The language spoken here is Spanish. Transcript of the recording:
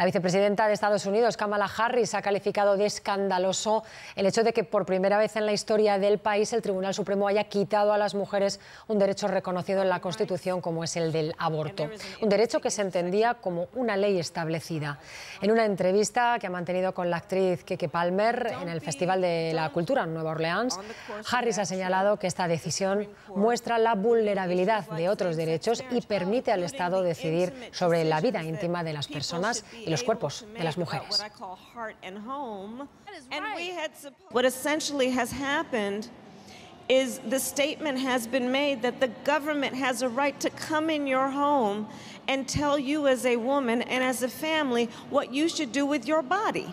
La vicepresidenta de Estados Unidos, Kamala Harris, ha calificado de escandaloso el hecho de que por primera vez en la historia del país el Tribunal Supremo haya quitado a las mujeres un derecho reconocido en la Constitución como es el del aborto, un derecho que se entendía como una ley establecida. En una entrevista que ha mantenido con la actriz Keke Palmer en el Festival de la Cultura en Nueva Orleans, Harris ha señalado que esta decisión muestra la vulnerabilidad de otros derechos y permite al Estado decidir sobre la vida íntima de las personas los cuerpos de las mujeres. What essentially has happened is the statement has been made that the government has a right to come in your home and tell you as a woman and as a family what you should do with your body.